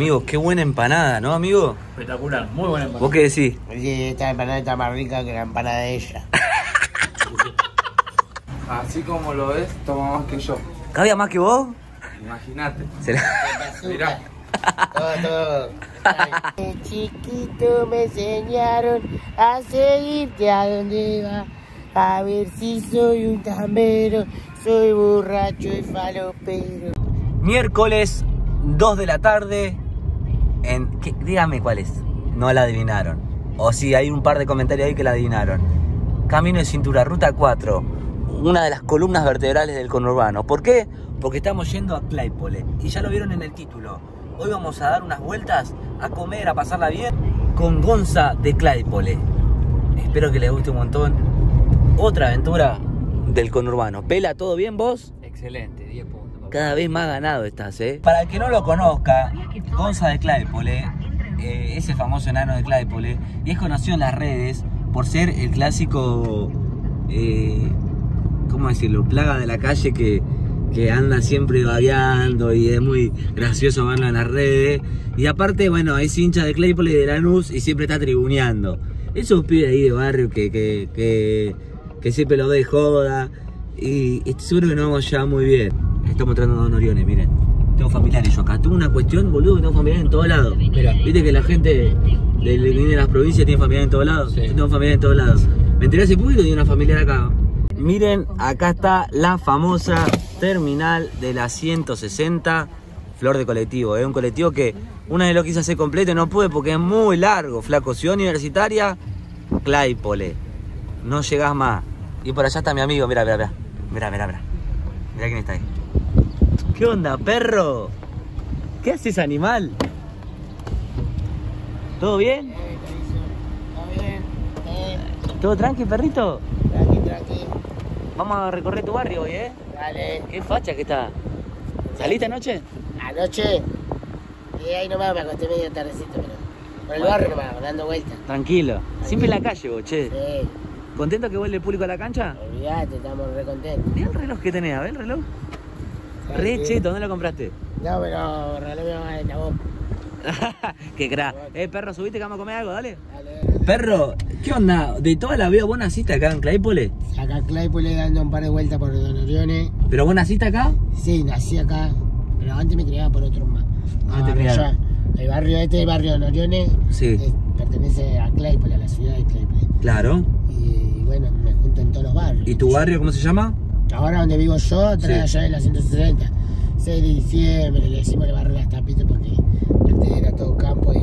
Amigo, qué buena empanada, ¿no, amigo? Espectacular, muy buena ¿Vos qué decís? Sí, esta empanada está más rica que la empanada de ella. Así como lo ves, toma más que yo. ¿Cabía más que vos? Imagínate. ¿Será? Mirá. Todo, todo. De chiquito me enseñaron a seguirte a donde va. A ver si soy un tambero, soy borracho y falopero. Miércoles, 2 de la tarde. En. Dígame cuál es. No la adivinaron. O sí, hay un par de comentarios ahí que la adivinaron. Camino de cintura, ruta 4. Una de las columnas vertebrales del conurbano. ¿Por qué? Porque estamos yendo a Claypole. Y ya lo vieron en el título. Hoy vamos a dar unas vueltas, a comer, a pasarla bien con Gonza de Claypole. Espero que les guste un montón. Otra aventura del conurbano. Pela, ¿todo bien vos? Excelente, 10 puntos. papá. Cada vez más ganado estás, ¿eh? Para el que no lo conozca, Gonza de Claypole, eh, ese famoso enano de Claypole, y es conocido en las redes por ser el clásico, eh, ¿cómo decirlo? Plaga de la calle que, que anda siempre vagueando y es muy gracioso verlo en las redes. Y aparte, bueno, es hincha de Claypole y de Lanús y siempre está tribuneando. Esos pibes ahí de barrio que, que, que, que siempre lo ve joda. Y estoy seguro que nos vamos a llevar muy bien. Estamos mostrando a Don Oriones, miren. Tengo familiares yo acá. Tengo una cuestión, boludo, que tengo familiares en todos lados. Mira. Viste que la gente de, de, de las provincias tiene familiares en todos lados. Sí. Yo tengo familiares en todos lados. Me enteré hace poquito y tenía una familiar acá. Miren, acá está la famosa terminal de la 160 Flor de Colectivo. Es un colectivo que una vez lo quise hacer completo y no pude porque es muy largo. Flaco, Ciudad Universitaria, Claypole. No llegás más. Y por allá está mi amigo, mira, mira, mira. Mira, mira, mira. Mira quién está ahí. ¿Qué onda, perro? ¿Qué haces, animal? ¿Todo bien? ¿Está bien? Eh, ¿Todo tranqui, perrito? tranqui, tranqui. Vamos a recorrer tu barrio hoy, ¿eh? Dale. Qué facha que está. ¿Saliste anoche? Anoche, y ahí nomás me acosté medio tardecito, pero por el barrio nomás, dando vueltas. Tranquilo. Siempre en la calle, vos, che. Sí, ¿Contento que vuelve el público a la cancha? olvidate, estamos re contentos. Mira el reloj que tenés, a ver el reloj. Re Sí. cheto, ¿dónde lo compraste? No, pero regalame más de la boca. Qué crack. Eh, perro, subiste que vamos a comer algo, dale. Dale. Perro, ¿qué onda? ¿De toda la vida vos naciste acá en Claypole? Acá Claypole dando un par de vueltas por Don Orione. ¿Pero vos naciste acá? Sí, nací acá, pero antes me criaba por otro más. Ah, te criaba. El barrio este, el barrio Don Orione, Sí. eh, pertenece a Claypole, a la ciudad de Claypole. Claro. Y bueno, me junto en todos los barrios. ¿Y tu barrio cómo se llama? Ahora donde vivo yo, atrás Sí. allá en la 160. 6 de diciembre, le decimos el barrio Las Tapitas porque antes era todo campo y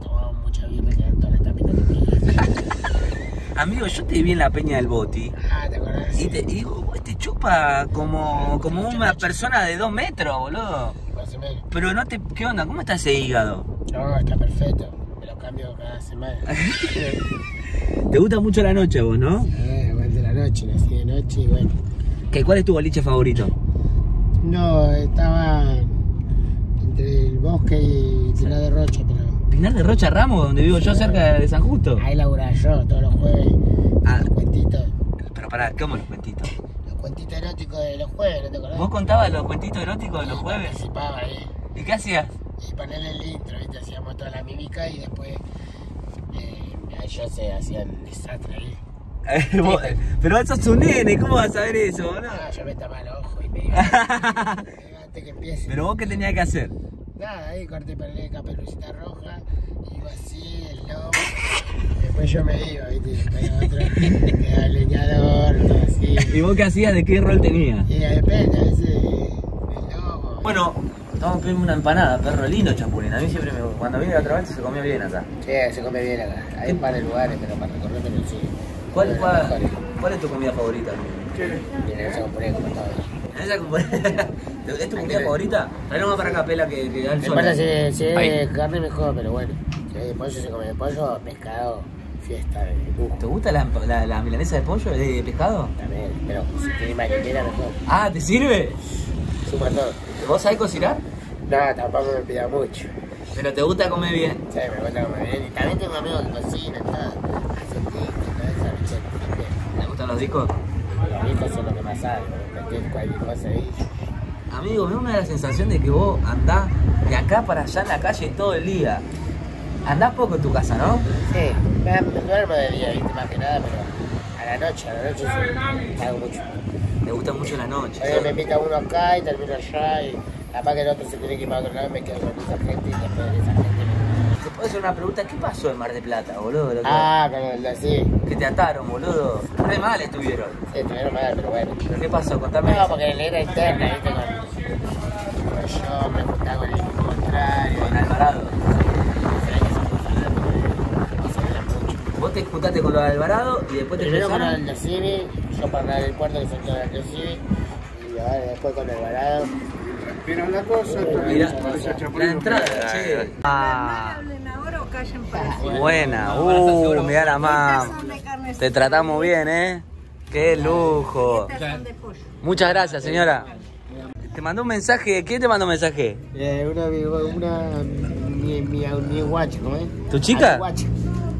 tomábamos mucha birra que eran todas las tapitas de Amigo, yo te vi en la peña del Boti. Ah, ¿te acordás? Y te digo, te chupa como, como una persona de dos metros, boludo. Pero no te. ¿Qué onda? ¿Cómo está ese hígado? No, está perfecto. Me lo cambio cada semana. Te gusta mucho la noche vos, ¿no? de la noche, nací de noche y bueno. ¿Qué, ¿Cuál es tu boliche favorito? No, estaba entre el bosque y Pinar de Rocha, pero Pinar de Rocha Ramos, donde vivo yo, cerca de San Justo. ahí laburaba yo todos los jueves. Ah. Los cuentitos, Pero pará, ¿cómo los cuentitos? los cuentitos eróticos de los jueves, ¿no te acordás? ¿Vos contabas los cuentitos eróticos de los jueves? Participaba ahí. ¿Y qué hacías? Y ponerle el intro, ¿viste? Hacíamos toda la mímica y después eh, ellos se hacían desastre ahí. Pero vos sos un nene, ¿cómo vas a ver eso, no? Ah, yo me tapaba el ojo y me iba antes que empiece. Pero vos qué tenías que hacer? Nada, ahí corté para el caperucita roja, iba así, el lobo. Después yo me iba, ¿viste? Pegaba otro, quedaba el leñador, así. ¿Y vos qué hacías? ¿De qué rol tenías? Y depende, a veces el lobo. Bueno, estamos comiendo una empanada, perro lindo chapulín. A mí siempre me Cuando vine la otra vez se comió bien acá. Sí, se come bien acá. Hay un par de lugares, pero para recorrer, pero sí. ¿Cuál, es tu comida favorita? Viene esa componente como todo. ¿Esa como- ¿Es tu comida favorita? Trae más para acá, pela, que, que da el sol. si, es carne mejor, pero bueno. Si es de pollo se come de pollo, pescado, fiesta. ¿Te gusta la, la, la milanesa de pollo, de pescado? También, pero si tiene marinera mejor. Ah, ¿te sirve? Suma todo. ¿Vos sabés cocinar? No, tampoco me pida mucho. Pero te gusta comer bien. Sí, me gusta comer bien. Y también tengo amigos que cocinan, todo. Hacen discos, todo eso, ¿viste? ¿Te gustan los discos? Los discos son lo que más saben, cualquier cosa ahí. Amigo, me da una sensación de que vos andás de acá para allá en la calle todo el día. Andás poco en tu casa, ¿no? Sí, me, duermo de día, viste, más que nada, pero a la noche, a la noche sí, hago mucho. Me gusta mucho la noche. Veces me invita uno acá y termino allá y capaz que el otro se tiene que ir para otro lado y me quedo con esa gente y después de esa gente ¿Te puedo hacer una pregunta? ¿Qué pasó en Mar de Plata, boludo? Lo que- Ah, con el así. Que te ataron, boludo. Re mal estuvieron. Sí, estuvieron mal, pero bueno. ¿Pero qué pasó? Contame. No, porque la era interna, viste, con... con yo me juntaba con el contrario. Con Alvarado. Se se. Vos te juntaste con los de Alvarado y después te Primero con el Civi, yo para el puerto que todos el Civi, y ahora después con el Varado. Pero la cosa, Mirá, la entrada, che. Ah, callen para siempre. buena. Uh, mirá la mam. Son de carne Te tratamos bien, ¿eh? Qué lujo. De. Muchas gracias, señora. Te mandó un mensaje. ¿Quién te mandó un mensaje? Eh, una, una, mi, mi, mi guacha, ¿cómo es? ¿Tu chica? Guacha.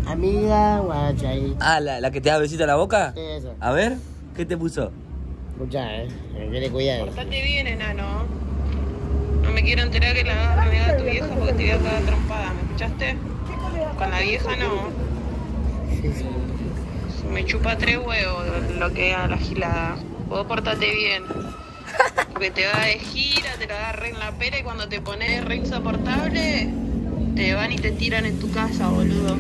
Amiga, guacha, ahí. Ah, ¿la, la que te da besito a la boca? Eso. A ver, ¿qué te puso? Escuchá, eh. Cuidar. Portate bien, enano. No me quiero enterar que la vas a renegar a tu vieja porque te voy a cagar trompada, ¿me escuchaste? Con la vieja no. Me chupa tres huevos lo que haga la gilada. Vos portate bien. Porque te va de gira, te la da re en la pera y cuando te pones re insoportable, te van y te tiran en tu casa, boludo.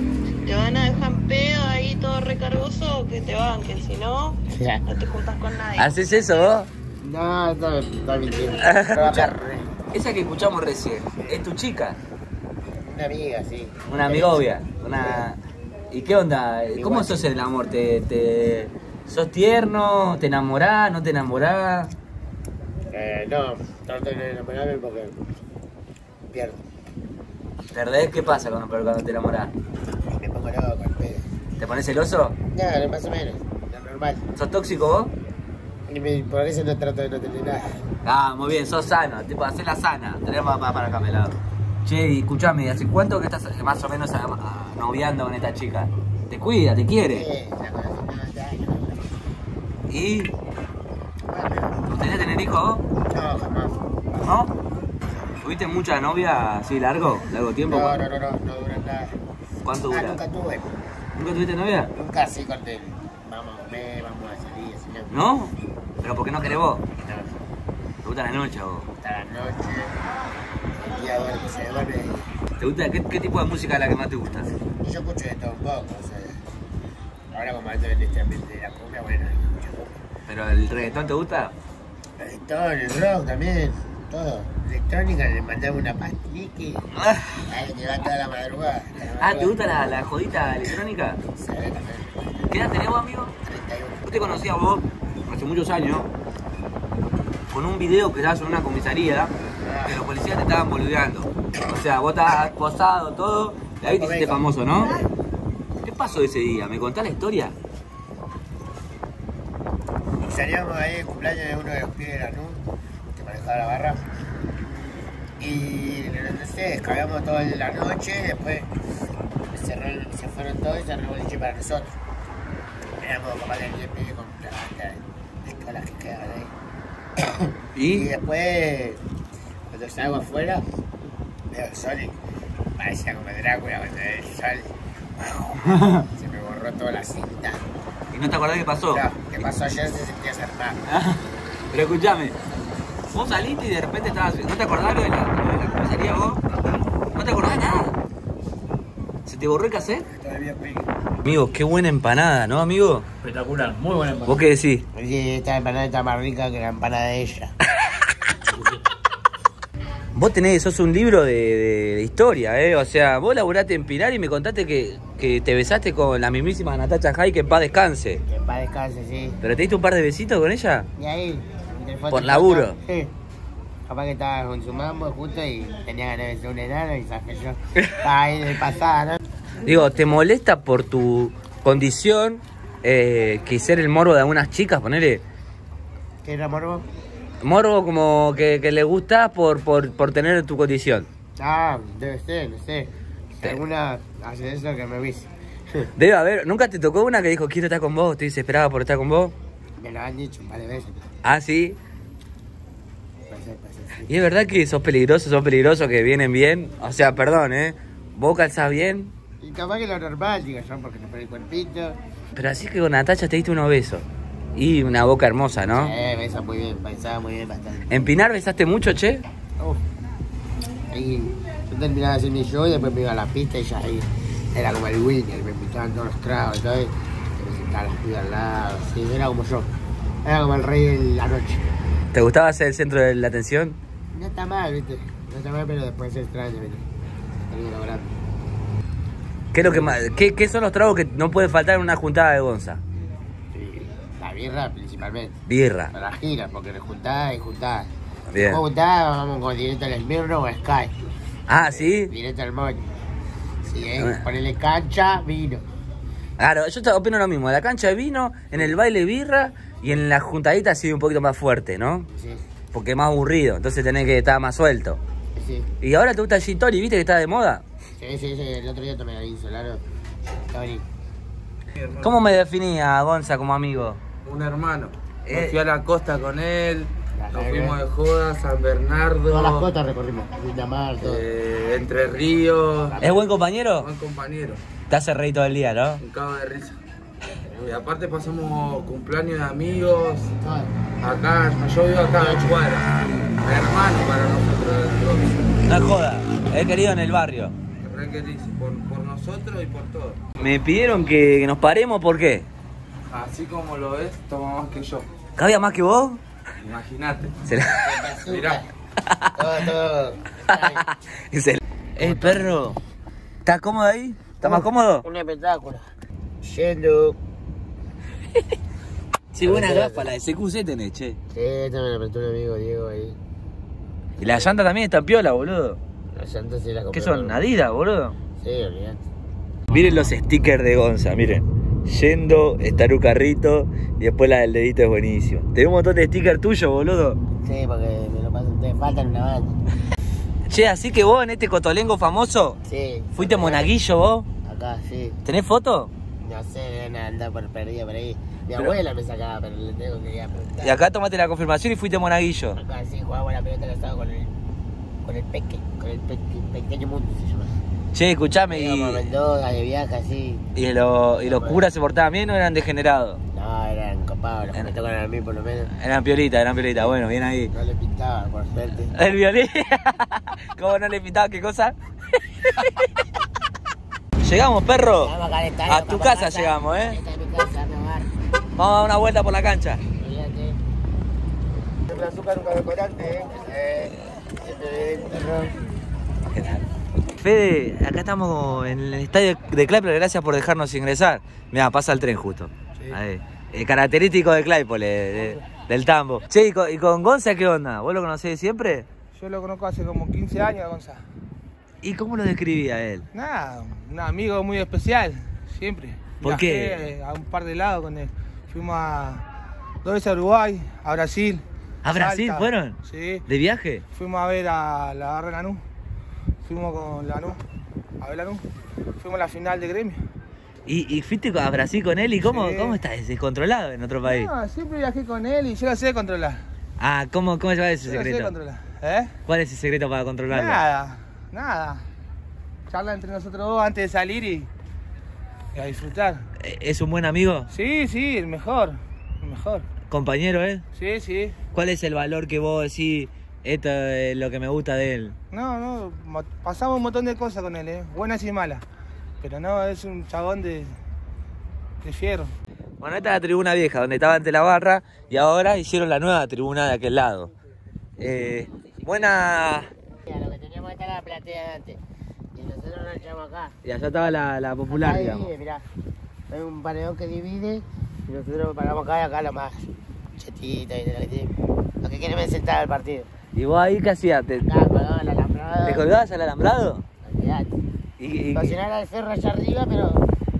Te van a dejar en pedo ahí todo recargoso que te banquen, si no, Ya. no te juntas con nadie. ¿Haces eso vos? No, está, aparte, esa que escuchamos recién, ¿es tu chica? Una amiga, sí. Una amigovia, una... ¿Y qué onda? ¿Cómo sos el amor? ¿Te, te... ¿Sos tierno? ¿Te enamorás? ¿No te enamorás? Eh, no, trato de no enamorarme porque pierdo. ¿Perdés? ¿Qué pasa cuando, cuando te enamorás? Me pongo loco, el pedo. ¿Te pones celoso? No, más o menos, lo normal. ¿Sos tóxico vos? Y me- por eso no trato de no tener nada. Ah, muy bien, sos sano, tipo, hacé la sana. Tenemos para, para acá, pelado. Che, escuchame, ¿hace cuánto que estás más o menos a- a- noviando con esta chica? ¿Te cuida, te quiere? Sí, conocí de años. ¿Y Bueno, gustaría tener hijos vos? no, jamás. ¿No? ¿Tuviste mucha novia así largo? ¿Largo tiempo? No, no, no, no, no dura nada. ¿Cuánto Ah, dura? nunca tuve. ¿Nunca tuviste novia? Nunca así con vamos a comer, vamos a salir, así no. ¿Pero por qué no querés vos? No, ¿Te gusta la noche vos? hasta la noche, el día duerme, se duerme. ¿Te gusta, qué, qué tipo de música es la que más te gusta? Yo escucho de todo un poco, o sea. Ahora como ando en este ambiente de la cumbia, bueno, escucho poco. ¿Pero el reggaetón te gusta? El todo, el rock también, todo. Electrónica, le mandamos una pastilique. Ahí que va toda la madrugada. la Ah, ¿te gusta la, la jodita electrónica? Sí, también. ¿Qué edad tenés vos, amigo? 31. Yo te conocí a vos hace muchos años con un video que estabas en una comisaría que los policías te estaban boludeando. O sea, vos estabas posado, todo, y ahí te hiciste famoso, ¿no? ¿Qué pasó ese día? ¿Me contás la historia? Y salíamos ahí el cumpleaños de uno de los pibes de la NU, que manejaba la barra. Y no sé, cagamos toda la noche, después cerró se fueron todos y cerró el boliche para nosotros. Éramos capaz de 10 pibes con de todas las que quedaban ahí. Y ¿Y? después, cuando salgo afuera, veo el sol y parecía como Drácula cuando ve el sol. Se me borró toda la cinta. ¿Y no te acordás qué pasó? No, ¿qué pasó ayer? Se sentía zarpado. Pero escúchame, vos saliste y de repente estabas... ¿No te acordás de la, de la comisaría vos? ¿No te acordás de nada? ¿Se te borró el cassette? Todavía fui. Amigo, qué buena empanada, ¿no, amigo? Espectacular, muy buena ¿Vos qué decís? Esta empanada está más rica que la empanada de ella. Vos tenés, sos un libro de, de- de historia, ¿eh? O sea, vos laburaste en Pilar y me contaste que, que te besaste con la mismísima Natacha Jai, que en paz descanse. Que en paz descanse, sí. ¿Pero te diste un par de besitos con ella? Y ahí, Por laburo. Sí. Capaz que estaba con su mambo justo y tenía ganas de ser un enano y zafé yo. Estaba ahí de pasada, ¿no? Digo, ¿te molesta por tu condición eh, que ser el morbo de algunas chicas? Ponele, ¿Qué era morbo? Morbo como que, que le gusta por, por, por tener tu condición. Ah, debe ser, no sé. Si alguna hace eso que me avise. Debe haber, ¿nunca te tocó una que dijo quiero estar con vos? ¿Te desesperaba por estar con vos? Me lo han dicho un par de veces. Ah, sí. Pero pasar, pasar. sí. Y es verdad que sos peligroso, sos peligroso, que vienen bien. O sea, perdón, ¿eh? Vos calzás bien, Y capaz que lo normal, digo yo, porque no pone el cuerpito. pero así que con Natacha te diste unos besos. Y una boca hermosa, ¿no? Eh, besa muy bien, pensaba muy bien bastante. ¿En Pinar besaste mucho, che? Uf. Ahí yo terminaba de hacer mi show y después me iba a la pista y ya ahí era como el winner, me invitaban todos los tragos y todo. Y me sentaba las pibas al lado, sí, era como yo. Era como el rey de la noche. ¿Te gustaba ser el centro de la atención? No está mal, viste. No está mal, pero después se extraña, viste. Se. ¿Qué, es lo que más- qué, qué son los tragos que no pueden faltar en una juntada de Gonza? La birra principalmente. Birra. Para la gira, porque juntada y juntada. Bien. Juntada, vamos con directo al Esmirno o Sky. Ah, ¿sí? Directo al moño. Sí, eh, Ah. ponerle cancha, vino. Claro, yo te- opino lo mismo. La cancha de vino, en el baile birra y en la juntadita así un poquito más fuerte, ¿no? Sí, Porque es más aburrido, entonces tenés que estar más suelto. sí. ¿Y ahora te gusta el gin tonic? ¿Viste que está de moda? Sí, sí, sí, el otro día tomé la insolaro. Está bonito. ¿Cómo me definía Gonza como amigo? Un hermano. Eh. Me fui a la costa con él. Nos fuimos de joda, San Bernardo. Todas las cotas recorrimos. Llamar, todo. eh, Entre Ríos. ¿Es buen compañero? Buen compañero. Te hace reír todo el día, ¿no? Un cago de risa. Y aparte pasamos cumpleaños de amigos. Todo. Acá, yo vivo acá a ocho cuadras. Hermano para nosotros. No es joda, es querido en el barrio. Re por, por nosotros y por todos. Me pidieron que, que nos paremos, ¿por qué? Así como lo ves, toma más que yo. ¿Cabía más que vos? Imagínate. Se la- Mirá. Todo, todo. Se la- Eh, perro, ¿estás cómodo ahí? ¿Estás más cómodo? Un espectáculo. Yendo. Sí, buena gafa, la de CQC tenés, che. Sí, esta me la prestó un amigo Diego ahí. Y la llanta también está en piola, boludo. Las llantas sí las compré. ¿Qué son? ¿Adidas, boludo? Sí, olvidate. Miren los stickers de Gonza, miren. Yendo, estar un carrito y después la del dedito es buenísimo. Tenés un montón de stickers tuyos, boludo. Sí, porque me lo pasan. Te faltan una banda. Che, así que vos en este cotolengo famoso, Sí. fuiste monaguillo vos. Acá, sí. ¿Tenés foto? No sé, deben andar por perdida por ahí. Mi Pero- abuela me sacaba, pero le tengo que ir a preguntar. Y acá tomaste la confirmación y fuiste monaguillo. Acá sí, jugaba la pelota casado con el. con el peque. con el peque, pequeño mundo se llama. Che, escuchame, y, Mendoza de viaje así. y, lo- y los curas se portaban bien o eran degenerados? No, eran copados, los que me tocan a mí por lo menos. Eran piolitas, eran piolitas, bueno, bien ahí. No le pintaba, por suerte. El violín. ¿Cómo no le pintaba qué cosa? Llegamos, perro. Vamos acá al estadio, A tu papá, casa llegamos, ¿eh? Esta es mi casa, mi hogar. Vamos a dar una vuelta por la cancha. El azúcar nunca decorante, ¿eh? Eh, bien, perro. Fede, acá estamos en el estadio de Claypole, gracias por dejarnos ingresar. Mira, pasa el tren justo. Ahí. Eh, característico de Claypole, de- del tambo. Che, ¿y con, y con Gonza qué onda? ¿Vos lo conocés siempre? Yo lo conozco hace como 15 años, Gonza. ¿Y cómo lo describía él? Nada, un amigo muy especial, siempre. ¿Por qué? Viajé, eh, A un par de lados con él. Fuimos a dos veces a Uruguay, a Brasil. ¿A Brasil Salta. fueron? Sí. ¿De viaje? Fuimos a ver a la Barra Lanús. Fuimos con Lanús, a ver Lanús. Fuimos a la final de gremio. ¿Y, y fuiste a Brasil con él? ¿Y cómo, Sí. cómo estás? ¿Descontrolado en otro país? No, siempre viajé con él y yo lo sé controlar. Ah, ¿cómo, cómo se llama ese Yo lo sé secreto? controlar. ¿Eh? ¿Cuál es el secreto para controlarlo? Nada, nada. Charla entre nosotros dos antes de salir y, y a disfrutar. Eh, ¿Es un buen amigo? Sí, sí, el mejor. El mejor. ¿Compañero él? Sí, sí. ¿Cuál es el valor que vos decís, esto es lo que me gusta de él? No, no, mo- pasamos un montón de cosas con él, ¿eh? buenas y malas. Pero no, es un chabón de, de fierro. Bueno, esta es la tribuna vieja, donde estaba ante la barra, y ahora hicieron la nueva tribuna de aquel lado. Eh, buena... Mira, lo que teníamos que estar era la platea de antes. Y nosotros nos echamos acá. Y allá estaba la, la popular, Ahí digamos. divide, mirá. Hay un paredón que divide y nosotros paramos acá y acá lo más chetito y de lo que tiene. Lo que quieren es sentar al partido. ¿Y vos ahí qué hacías? ¿Te, en el alambrado. te colgabas al alambrado? Olvidate. Y, y- Cocinar al ferro allá arriba, pero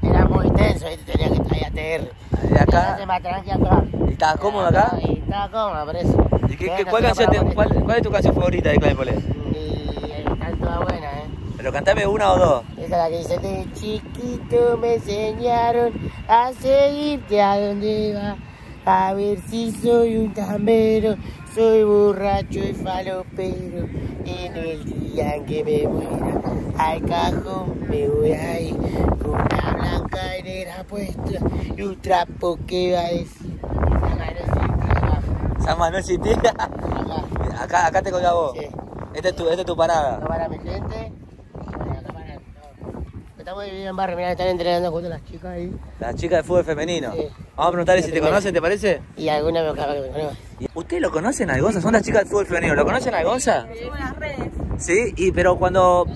era muy tenso, y tenía que estar ahí ATR. y acá... ¿Y estabas cómodo acá? Y estaba cómodo, por eso. ¿Y qué, qué- cuál, canción te- cuál, cuál es tu canción favorita de Claypole? Y están todas buenas, ¿eh? Pero cantame una o dos. Esa es la que dice, de chiquito me enseñaron a seguirte a donde va. A ver si soy un tambero, soy borracho y falopero. En el día en que me muera, al cajón me voy a ir con una blanca y negra puesta y un trapo que va a decir. San Manuel sin tira. Acá. Acá, acá te colgás vos. Sí. Esta es tu, esta es tu parada. Para gente. Bueno, acá para- no. Estamos divididos en barrio, mirá, están entrenando junto las chicas ahí. La chica de fútbol femenino. Sí. Vamos a preguntarle si te Primero. conoce, ¿te parece? Y alguna me que me conoce. ¿Ustedes lo conocen a Gonza? Son las chicas del fútbol femenino. ¿Lo conocen a Gonza? Llevo las redes. Sí, y pero cuando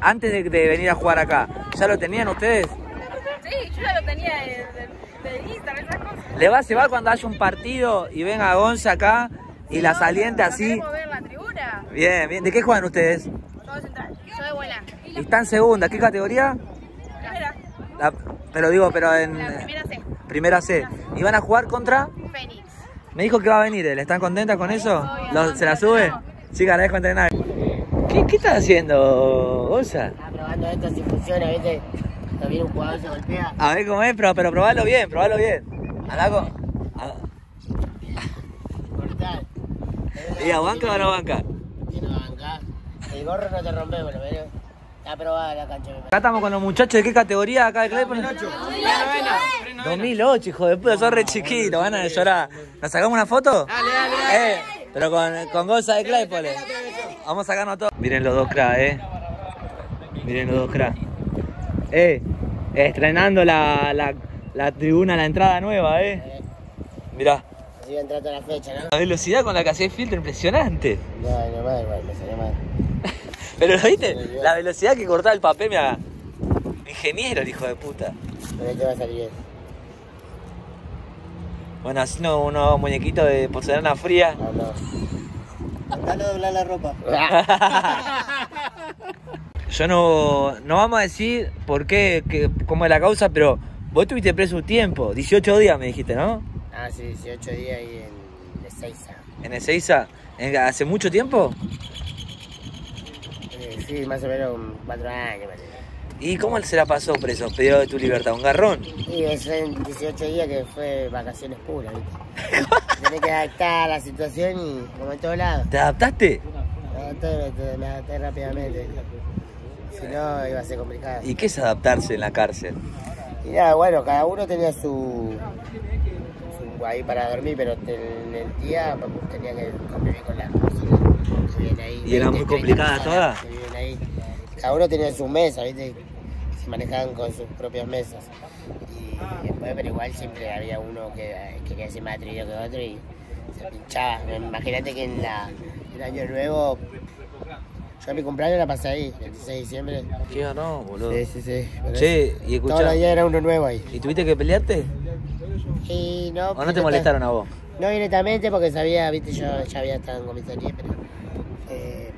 antes de, de venir a jugar acá, ¿ya lo tenían ustedes? Sí, yo ya lo tenía de, de, de Instagram, esas cosas. ¿Le va a llevar cuando haya un partido y venga Gonza acá y la No, saliente no así? queremos ver la tribuna. Bien, bien. ¿De qué juegan ustedes? Yo de buena. ¿Y están segunda? ¿Qué categoría? La- pero digo, pero en La primera C. primera C. ¿Y van a jugar contra? Fénix. Me dijo que va a venir él. ¿Están contentas con eso? ¿Lo- ¿Se la sube? Chica, la dejo entrenar. ¿Qué, qué estás haciendo, Gonza? Está probando esto si funciona, ¿viste? Viene un jugador se golpea. A ver cómo es, pero, pero probalo bien, probalo bien. Andá con... a- Cortar. Diga, ¿banca o no banca? Tiene banca. El gorro no te rompe, por lo Está aprobada la cancha. Acá estamos con los muchachos de qué categoría acá de Claypole. 2008, hijo de puta, sos re chiquito, van a llorar. ¿Nos sacamos una foto? Dale, dale, Eh, pero con, con Gonza de Claypole. Vamos a sacarnos todo. Miren los dos cracks, eh. Miren los dos cracks. Eh, estrenando la, la, la tribuna, la entrada nueva, eh. Mirá, Así va a entrar toda la fecha, ¿no? la velocidad con la que hacés filtro, impresionante. No, no mal, igual, me salió mal. Pero ¿lo viste? La velocidad que cortaba el papel, mira. Ingeniero, el hijo de puta. Pero te va a salir bien. Bueno, haciendo unos muñequitos de porcelana fría. No, no. A doblar la ropa. Yo no, no vamos a decir por qué, que, cómo es la causa, pero vos estuviste preso un tiempo, 18 días me dijiste, ¿no? Ah, sí, 18 días ahí en Ezeiza. En Ezeiza, ¿En- ¿hace mucho tiempo? Eh, sí, más o menos 4 años. ¿Y cómo se la pasó preso, pedido de tu libertad? ¿Un garrón? Y eso en 18 días que fue vacaciones puras, ¿viste? Tenés que adaptar a la situación y como en todos lados. ¿Te adaptaste? Me adapté, me- adapté rápidamente. Si no, iba a ser complicado. ¿Y qué es adaptarse en la cárcel? Y nada, bueno, cada uno tenía su, su ahí para dormir, pero en el día tenía que convivir con las personas ahí. ¿Y era 20, muy 30 complicada toda? ahí. Cada uno tenía su mesa, ¿viste? Se manejaban con sus propias mesas. Y después, pero igual siempre había uno que eh, quería ser más atrevido que otro y se pinchaba. Imagínate que en la, el año nuevo, yo mi cumpleaños la pasé ahí, el 26 de diciembre. ¿Qué no, boludo? Sí, sí, sí. Che, y Todos los escuchá, días era uno nuevo ahí. ¿y tuviste que pelearte? Y no, ¿O no te molestaron a vos? No directamente porque sabía, viste, yo ya había estado en comisaría, pero eh,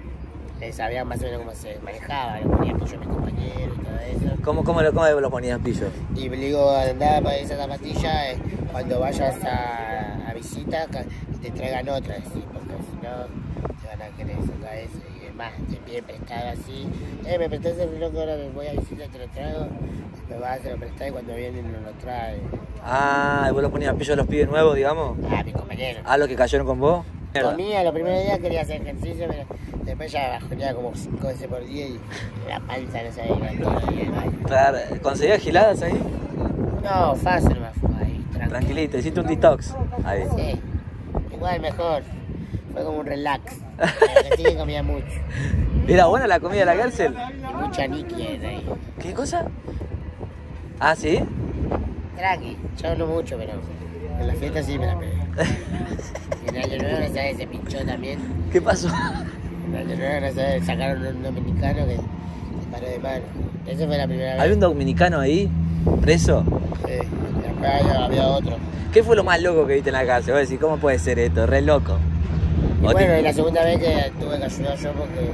eh, sabía más o menos cómo se manejaba, lo ponía yo a mis compañeros y todo eso. ¿Cómo, cómo, lo, cómo lo ponías, pillo? Y le digo, andá para esa zapatilla, eh, cuando vayas a, a visita, que te traigan otra, ¿sí? porque si no, te van a querer sacar eso. Y demás, te piden prestado así, eh, me prestás el reloj que ahora me voy a visita, te lo traigo, me vas, se lo prestás y cuando vienen no lo trae. Ah, ¿y vos lo ponías pillo a los pibes nuevos, digamos? A mis compañeros. ¿A los que cayeron con vos? Comía, los primeros días quería hacer ejercicio, pero después ya bajoneaba como 5 veces por día y la panza no sabía. Claro, ¿Conseguías giladas ahí? No, fácil más ahí, tranquilo. Tranquilito, hiciste un detox. Ahí. Sí, igual mejor. Fue como un relax. Sí que comía mucho. ¿Era buena la comida de la cárcel? Y mucha niquia de ahí. ¿Qué cosa? Ah, ¿sí? Tranqui, yo no mucho, pero en la fiesta sí me la pegué. En el año nuevo, no sabes, se pinchó también. ¿Qué pasó? En el año nuevo, no sabes, sacaron un dominicano que se paró de mano. Esa fue la primera vez. ¿Hay un dominicano ahí? ¿Preso? Sí, después había, había otro. ¿Qué fue lo más loco que viste en la cárcel? Vos decís, ¿cómo puede ser esto? Re loco. Y bueno, te- y la segunda vez que tuve que ayudar yo porque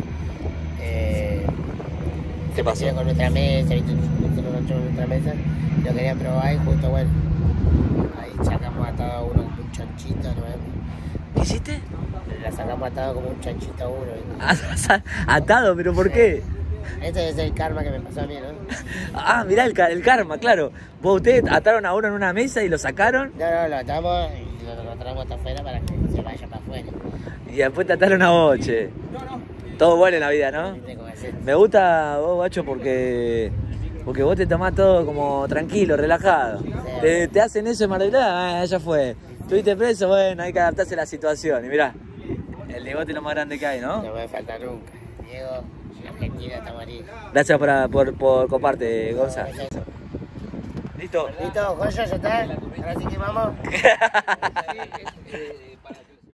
eh, ¿Qué se pasó? con nuestra mesa, nos echamos nuestra mesa, lo querían probar y justo bueno, ahí sacamos atado a uno como un chanchito, ¿no? ¿Qué hiciste? La sacamos atado como un chanchito a uno. Atado, ¿pero por qué? Este es el karma que me pasó a mí, ¿no? Ah, mirá el, el karma, claro. Vos ustedes ataron a uno en una mesa y lo sacaron. No, no, lo atamos y lo, lo traemos hasta afuera para que se vaya para afuera. y después te ataron a boche. Todo bueno en la vida, ¿no? Me gusta vos, bacho, porque porque vos te tomás todo como tranquilo, relajado. Te, te hacen eso en Mar del Plata, ah, ya fue. Estuviste preso, bueno, hay que adaptarse a la situación. Y mirá, el negocio es lo más grande que hay, ¿no? No puede faltar nunca. Diego, Argentina está. Gracias por, por, por coparte, Gonza. ¿Listo? ¿Listo? ¿Joya ya está? Ahora sí que vamos.